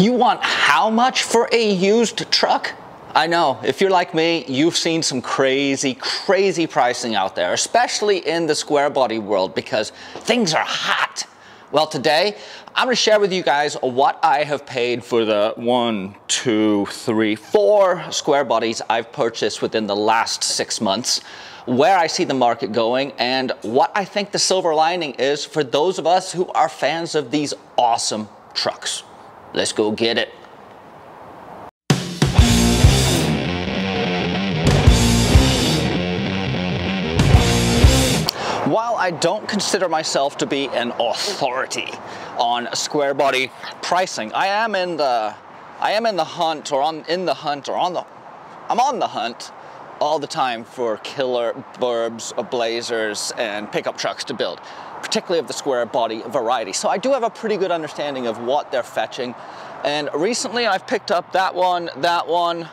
You want how much for a used truck? I know, if you're like me, you've seen some crazy, crazy pricing out there, especially in the square body world because things are hot. Well, today, I'm gonna share with you guys what I have paid for the one, two, three, four square bodies I've purchased within the last six months, where I see the market going, and what I think the silver lining is for those of us who are fans of these awesome trucks. Let's go get it. While I don't consider myself to be an authority on square body pricing, I am in the I am in the hunt or on in the hunt or on the I'm on the hunt all the time for killer burbs, blazers, and pickup trucks to build particularly of the square body variety. So I do have a pretty good understanding of what they're fetching. And recently I've picked up that one, that one,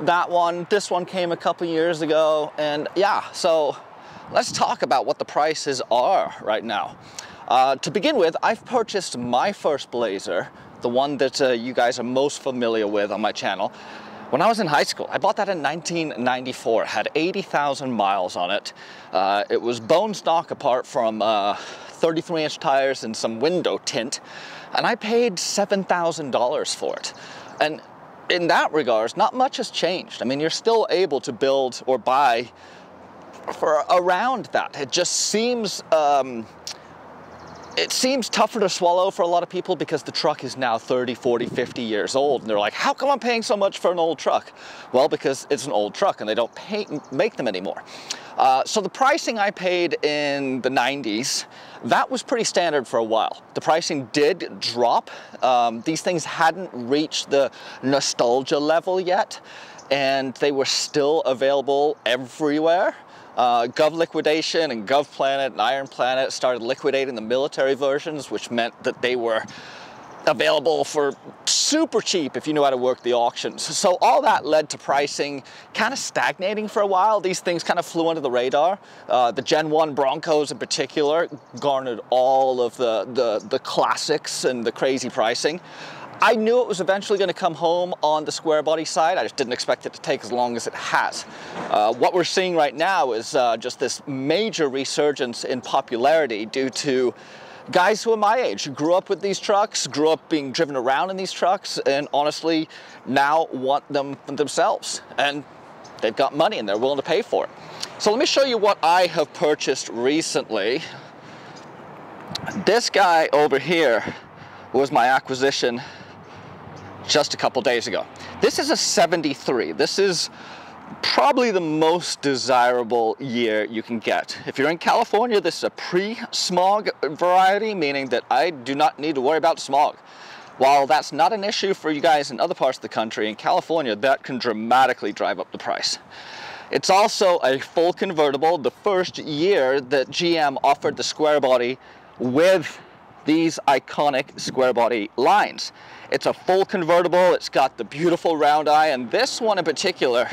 that one, this one came a couple years ago. And yeah, so let's talk about what the prices are right now. Uh, to begin with, I've purchased my first Blazer, the one that uh, you guys are most familiar with on my channel. When I was in high school, I bought that in 1994. It had 80,000 miles on it. Uh, it was bone stock apart from 33-inch uh, tires and some window tint, and I paid $7,000 for it. And in that regards, not much has changed. I mean, you're still able to build or buy for around that. It just seems um, it seems tougher to swallow for a lot of people because the truck is now 30, 40, 50 years old. And they're like, how come I'm paying so much for an old truck? Well, because it's an old truck and they don't pay, make them anymore. Uh, so the pricing I paid in the 90s, that was pretty standard for a while. The pricing did drop. Um, these things hadn't reached the nostalgia level yet and they were still available everywhere. Uh, Gov Liquidation and Gov Planet and Iron Planet started liquidating the military versions, which meant that they were available for super cheap if you knew how to work the auctions. So all that led to pricing kind of stagnating for a while. These things kind of flew under the radar. Uh, the Gen 1 Broncos in particular garnered all of the, the, the classics and the crazy pricing. I knew it was eventually going to come home on the square body side. I just didn't expect it to take as long as it has. Uh, what we're seeing right now is uh, just this major resurgence in popularity due to guys who are my age, who grew up with these trucks, grew up being driven around in these trucks, and honestly now want them themselves. And they've got money and they're willing to pay for it. So let me show you what I have purchased recently. This guy over here was my acquisition just a couple days ago. This is a 73. This is probably the most desirable year you can get. If you're in California, this is a pre-smog variety, meaning that I do not need to worry about smog. While that's not an issue for you guys in other parts of the country, in California, that can dramatically drive up the price. It's also a full convertible, the first year that GM offered the square body with these iconic square body lines. It's a full convertible, it's got the beautiful round eye, and this one in particular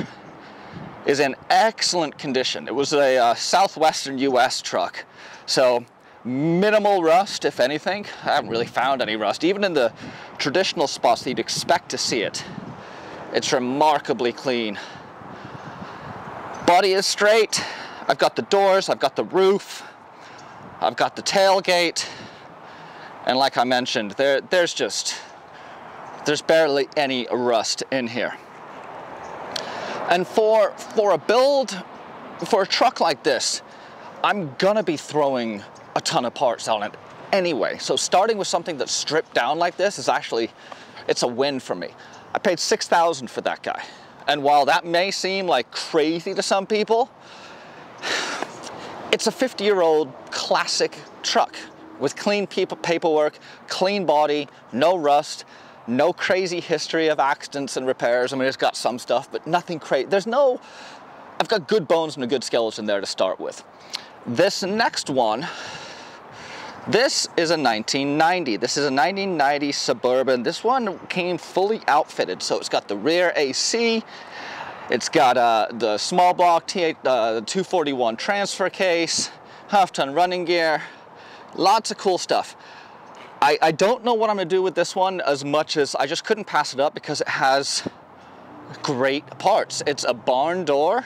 is in excellent condition. It was a uh, southwestern US truck, so minimal rust, if anything. I haven't really found any rust, even in the traditional spots that you'd expect to see it. It's remarkably clean. Body is straight. I've got the doors, I've got the roof, I've got the tailgate, and like I mentioned, there, there's just, there's barely any rust in here. And for, for a build, for a truck like this, I'm gonna be throwing a ton of parts on it anyway. So starting with something that's stripped down like this is actually, it's a win for me. I paid 6,000 for that guy. And while that may seem like crazy to some people, it's a 50 year old classic truck with clean paperwork, clean body, no rust, no crazy history of accidents and repairs. I mean, it's got some stuff, but nothing crazy. There's no, I've got good bones and a good skeleton there to start with. This next one, this is a 1990. This is a 1990 Suburban. This one came fully outfitted. So it's got the rear AC, it's got uh, the small block V8, uh, the 241 transfer case, half ton running gear, Lots of cool stuff. I, I don't know what I'm gonna do with this one as much as I just couldn't pass it up because it has great parts. It's a barn door.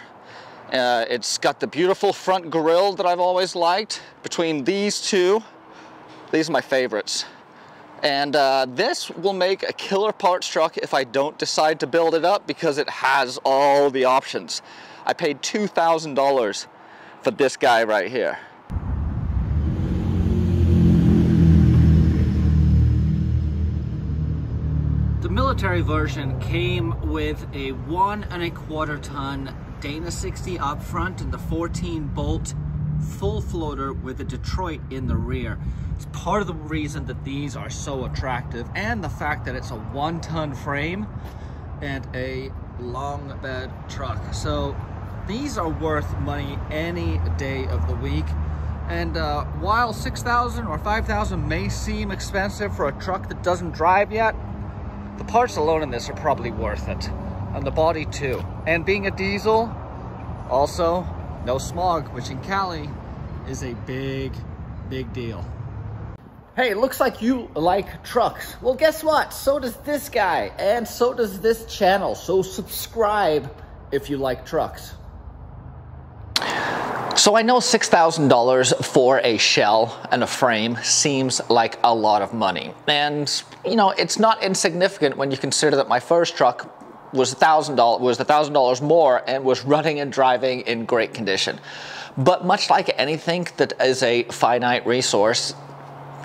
Uh, it's got the beautiful front grille that I've always liked. Between these two, these are my favorites. And uh, this will make a killer parts truck if I don't decide to build it up because it has all the options. I paid $2,000 for this guy right here. The military version came with a one and a quarter ton Dana 60 up front and the 14 bolt full floater with a Detroit in the rear. It's part of the reason that these are so attractive and the fact that it's a one ton frame and a long bed truck. So these are worth money any day of the week. And uh, while 6,000 or 5,000 may seem expensive for a truck that doesn't drive yet, the parts alone in this are probably worth it. And the body too. And being a diesel, also no smog, which in Cali is a big, big deal. Hey, looks like you like trucks. Well, guess what? So does this guy, and so does this channel. So subscribe if you like trucks. So I know $6,000 for a shell and a frame seems like a lot of money. And, you know, it's not insignificant when you consider that my first truck was $1,000 was $1,000 more and was running and driving in great condition. But much like anything that is a finite resource,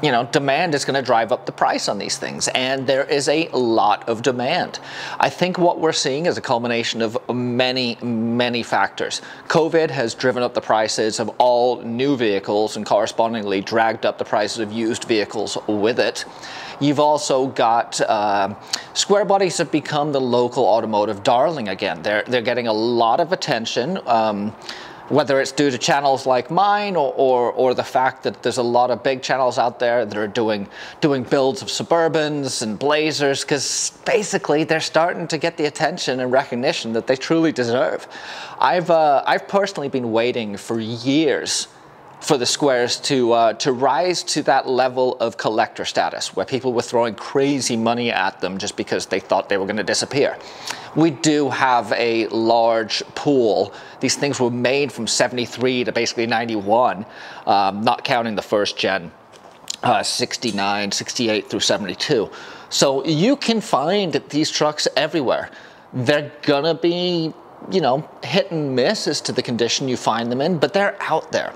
you know, demand is going to drive up the price on these things, and there is a lot of demand. I think what we're seeing is a culmination of many, many factors. COVID has driven up the prices of all new vehicles and correspondingly dragged up the prices of used vehicles with it. You've also got uh, square bodies have become the local automotive darling again. They're they're getting a lot of attention. Um, whether it's due to channels like mine or, or, or, the fact that there's a lot of big channels out there that are doing, doing builds of Suburbans and Blazers, because basically they're starting to get the attention and recognition that they truly deserve. I've, uh, I've personally been waiting for years for the squares to uh, to rise to that level of collector status where people were throwing crazy money at them just because they thought they were going to disappear. We do have a large pool. These things were made from 73 to basically 91, um, not counting the first gen. Uh, 69, 68 through 72. So you can find these trucks everywhere. They're gonna be, you know, hit and miss as to the condition you find them in, but they're out there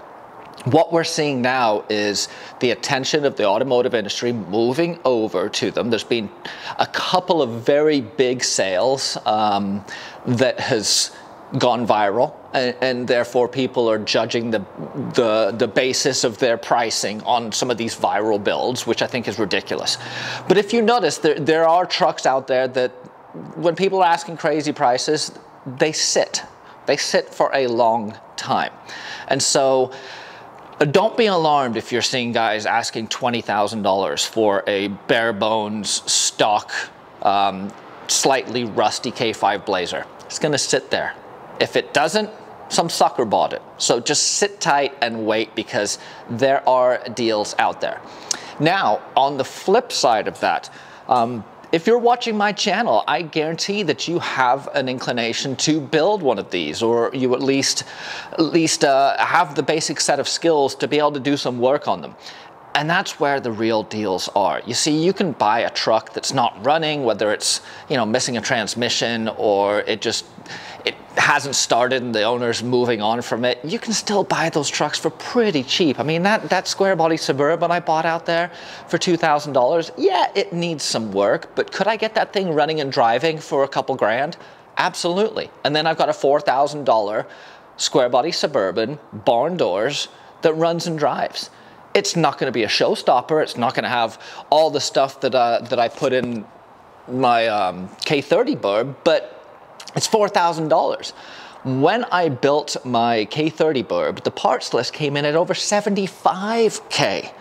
what we're seeing now is the attention of the automotive industry moving over to them. There's been a couple of very big sales um, that has gone viral and, and, therefore people are judging the, the, the basis of their pricing on some of these viral builds, which I think is ridiculous. But if you notice, there, there are trucks out there that when people are asking crazy prices, they sit. They sit for a long time. And so don't be alarmed if you're seeing guys asking $20,000 for a bare bones stock, um, slightly rusty K5 Blazer. It's gonna sit there. If it doesn't, some sucker bought it. So just sit tight and wait because there are deals out there. Now, on the flip side of that, um, if you're watching my channel, I guarantee that you have an inclination to build one of these, or you at least, at least uh, have the basic set of skills to be able to do some work on them. And that's where the real deals are. You see, you can buy a truck that's not running, whether it's, you know, missing a transmission or it just it hasn't started and the owner's moving on from it, you can still buy those trucks for pretty cheap. I mean, that, that square body Suburban I bought out there for $2,000, yeah, it needs some work, but could I get that thing running and driving for a couple grand? Absolutely. And then I've got a $4,000 square body Suburban, barn doors, that runs and drives. It's not going to be a showstopper. It's not going to have all the stuff that, uh, that I put in my um, K30 burb, but it's $4,000. When I built my K30 burb, the parts list came in at over 75K.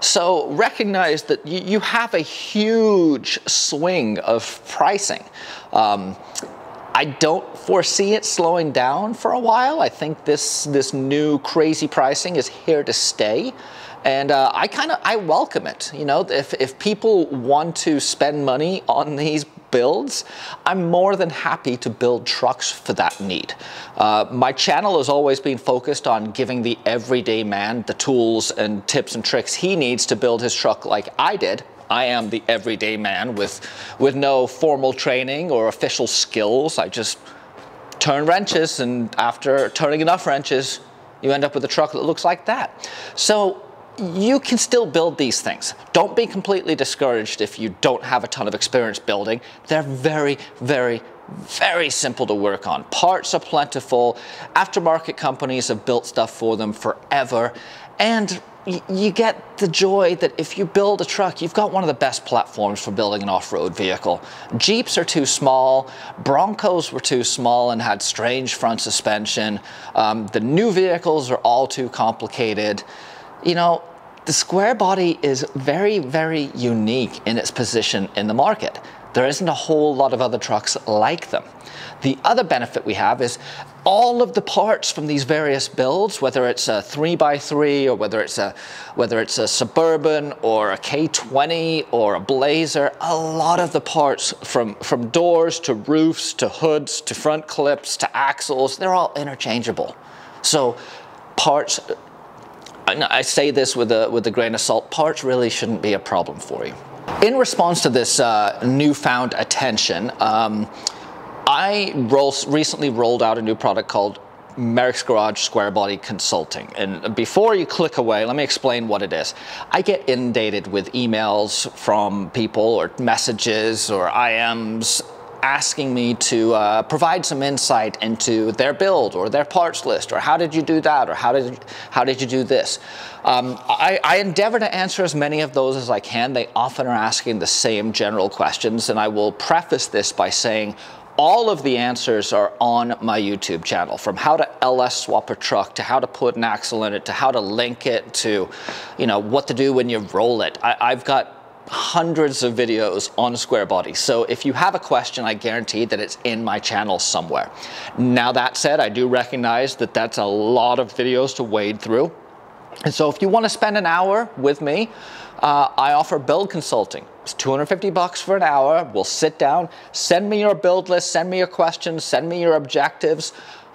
So recognize that you, have a huge swing of pricing. Um, I don't foresee it slowing down for a while. I think this, this new crazy pricing is here to stay. And uh, I kind of I welcome it. You know, if if people want to spend money on these builds, I'm more than happy to build trucks for that need. Uh, my channel has always been focused on giving the everyday man the tools and tips and tricks he needs to build his truck like I did. I am the everyday man with, with no formal training or official skills. I just turn wrenches, and after turning enough wrenches, you end up with a truck that looks like that. So you can still build these things. Don't be completely discouraged if you don't have a ton of experience building. They're very, very, very simple to work on. Parts are plentiful. Aftermarket companies have built stuff for them forever. And you get the joy that if you build a truck, you've got one of the best platforms for building an off-road vehicle. Jeeps are too small, Broncos were too small and had strange front suspension. Um, the new vehicles are all too complicated. You know, the square body is very, very unique in its position in the market. There isn't a whole lot of other trucks like them. The other benefit we have is all of the parts from these various builds, whether it's a 3x3 or whether it's a whether it's a Suburban or a K20 or a Blazer, a lot of the parts from, from doors to roofs to hoods to front clips to axles, they're all interchangeable. So parts I say this with a, with a grain of salt, parts really shouldn't be a problem for you. In response to this uh, newfound attention, um, I roll, recently rolled out a new product called Merrick's Garage Square Body Consulting. And before you click away, let me explain what it is. I get inundated with emails from people or messages or IMs asking me to uh, provide some insight into their build or their parts list or how did you do that or how did, how did you do this. Um, I, I, endeavor to answer as many of those as I can. They often are asking the same general questions and I will preface this by saying all of the answers are on my YouTube channel, from how to LS swap a truck, to how to put an axle in it, to how to link it, to you know what to do when you roll it. I, I've got hundreds of videos on square body. So if you have a question, I guarantee that it's in my channel somewhere. Now that said, I do recognize that that's a lot of videos to wade through. And so if you want to spend an hour with me, uh, I offer build consulting. It's 250 bucks for an hour. We'll sit down, send me your build list, send me your questions, send me your objectives.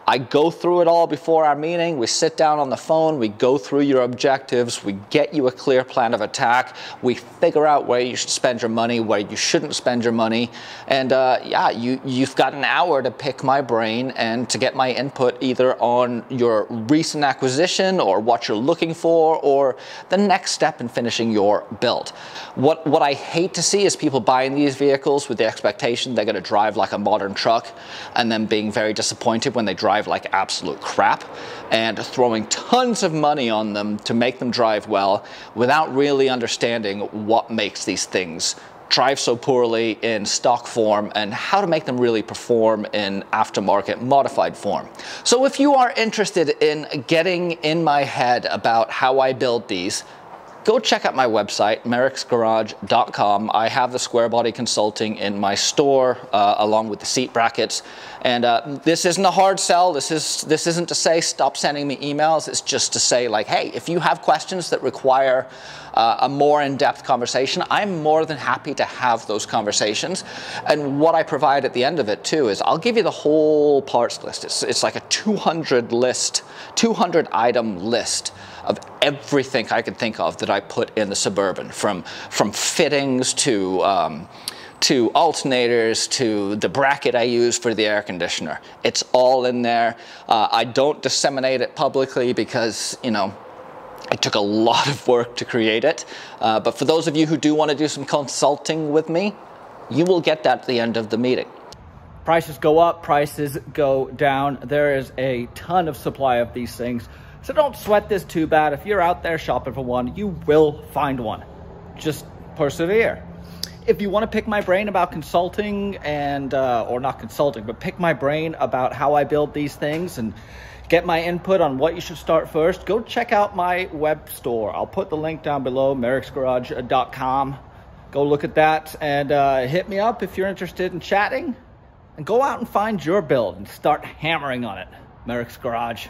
I go through it all before our meeting. We sit down on the phone, we go through your objectives, we get you a clear plan of attack, we figure out where you should spend your money, where you shouldn't spend your money, and uh, yeah, you, you've got an hour to pick my brain and to get my input either on your recent acquisition or what you're looking for or the next step in finishing your build. What, what I hate to see is people buying these vehicles with the expectation they're going to drive like a modern truck and then being very disappointed when they drive drive like absolute crap and throwing tons of money on them to make them drive well without really understanding what makes these things drive so poorly in stock form and how to make them really perform in aftermarket modified form. So if you are interested in getting in my head about how I build these, go check out my website, merricksgarage.com. I have the square body consulting in my store uh, along with the seat brackets. And uh, this isn't a hard sell. This, is, this isn't to say stop sending me emails. It's just to say like, hey, if you have questions that require uh, a more in-depth conversation, I'm more than happy to have those conversations. And what I provide at the end of it too is I'll give you the whole parts list. It's, it's like a 200 list, 200 item list of everything I could think of that I put in the Suburban, from, from fittings to, um, to alternators to the bracket I use for the air conditioner. It's all in there. Uh, I don't disseminate it publicly because, you know, it took a lot of work to create it. Uh, but for those of you who do want to do some consulting with me, you will get that at the end of the meeting. Prices go up, prices go down. There is a ton of supply of these things. So don't sweat this too bad. If you're out there shopping for one, you will find one. Just persevere. If you want to pick my brain about consulting and, uh, or not consulting, but pick my brain about how I build these things and get my input on what you should start first, go check out my web store. I'll put the link down below, merricksgarage.com. Go look at that and uh, hit me up if you're interested in chatting. And go out and find your build and start hammering on it. Merrick's Garage.